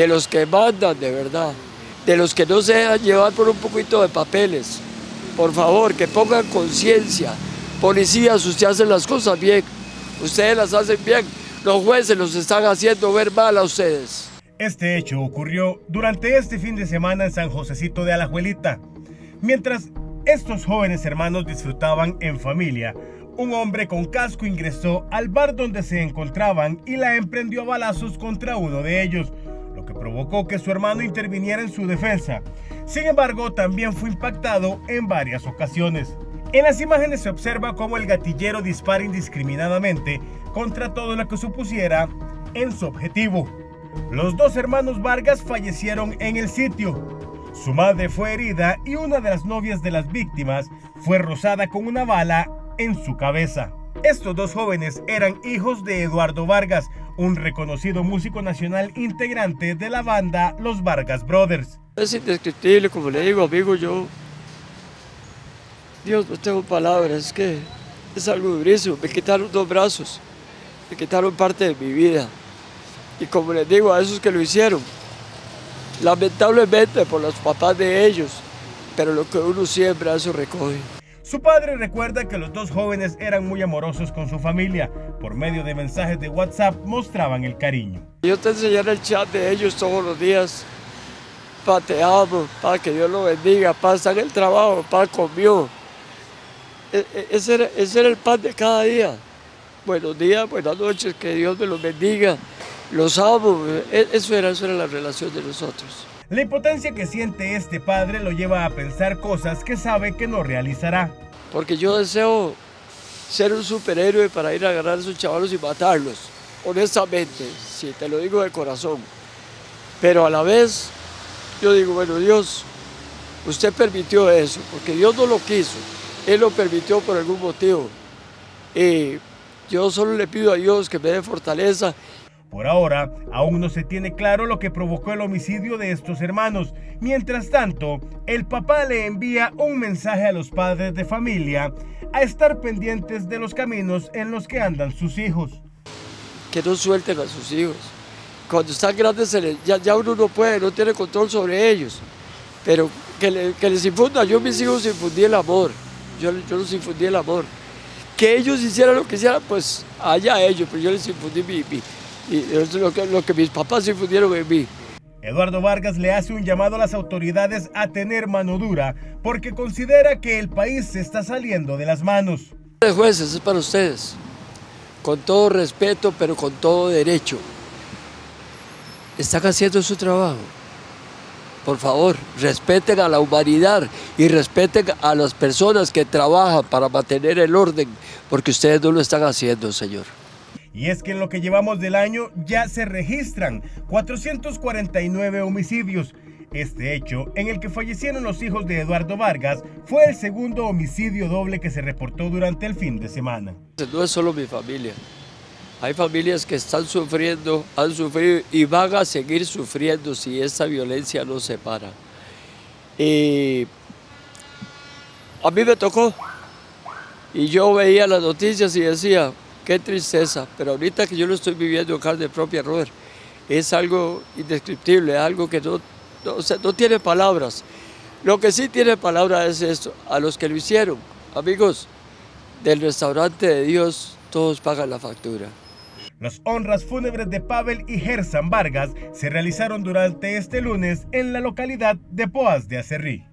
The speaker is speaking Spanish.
de los que mandan de verdad, de los que no se dejan llevar por un poquito de papeles. Por favor, que pongan conciencia. Policías, ustedes hacen las cosas bien, ustedes las hacen bien, los jueces los están haciendo ver mal a ustedes. Este hecho ocurrió durante este fin de semana en San Josecito de Alajuelita. Mientras estos jóvenes hermanos disfrutaban en familia, un hombre con casco ingresó al bar donde se encontraban y la emprendió a balazos contra uno de ellos, provocó que su hermano interviniera en su defensa. Sin embargo, también fue impactado en varias ocasiones. En las imágenes se observa cómo el gatillero dispara indiscriminadamente contra todo lo que supusiera en su objetivo. Los dos hermanos Vargas fallecieron en el sitio. Su madre fue herida y una de las novias de las víctimas fue rozada con una bala en su cabeza. Estos dos jóvenes eran hijos de Eduardo Vargas, un reconocido músico nacional integrante de la banda Los Vargas Brothers. Es indescriptible, como le digo, amigo, yo... Dios, no tengo palabras, es que es algo durísimo. Me quitaron dos brazos, me quitaron parte de mi vida. Y como les digo a esos que lo hicieron, lamentablemente por los papás de ellos, pero lo que uno siembra, eso recoge. Su padre recuerda que los dos jóvenes eran muy amorosos con su familia. Por medio de mensajes de WhatsApp mostraban el cariño. Yo te enseñaré el chat de ellos todos los días. Pa, te amo, que Dios lo bendiga, pa, está en el trabajo, pa, comió. E, e, ese era, ese era el pan de cada día. Buenos días, buenas noches, que Dios me los bendiga los amo. E, eso era, eso era la relación de nosotros. La impotencia que siente este padre lo lleva a pensar cosas que sabe que no realizará. Porque yo deseo ser un superhéroe para ir a agarrar a esos chavalos y matarlos. Honestamente, si te lo digo de corazón. Pero a la vez, yo digo, bueno, Dios, usted permitió eso, porque Dios no lo quiso. Él lo permitió por algún motivo. Y yo solo le pido a Dios que me dé fortaleza por ahora, aún no se tiene claro lo que provocó el homicidio de estos hermanos. Mientras tanto, el papá le envía un mensaje a los padres de familia a estar pendientes de los caminos en los que andan sus hijos. Que no suelten a sus hijos. Cuando están grandes ya, uno no puede, no tiene control sobre ellos. Pero que, les infunda, yo mis hijos infundí el amor, yo, yo los infundí el amor. Que ellos hicieran lo que hicieran, pues allá ellos, pero yo les infundí mi y es lo que, lo que mis papás infundieron en mí. Eduardo Vargas le hace un llamado a las autoridades a tener mano dura porque considera que el país se está saliendo de las manos. Jueces, es para ustedes, con todo respeto, pero con todo derecho. Están haciendo su trabajo. Por favor, respeten a la humanidad y respeten a las personas que trabajan para mantener el orden, porque ustedes no lo están haciendo, señor. Y es que en lo que llevamos del año ya se registran 449 homicidios. Este hecho, en el que fallecieron los hijos de Eduardo Vargas, fue el segundo homicidio doble que se reportó durante el fin de semana. No es solo mi familia. Hay familias que están sufriendo, han sufrido y van a seguir sufriendo si esta violencia no se para. Y a mí me tocó. Y yo veía las noticias y decía, Qué tristeza, pero ahorita que yo lo estoy viviendo en carne propia, Robert, es algo indescriptible, algo que no, no, tiene palabras. Lo que sí tiene palabras es esto, a los que lo hicieron, amigos del restaurante de Dios, todos pagan la factura. Las honras fúnebres de Pavel y Gersan Vargas se realizaron durante este lunes en la localidad de Poas de Acerrí.